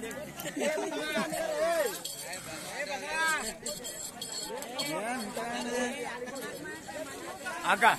É né? Aga.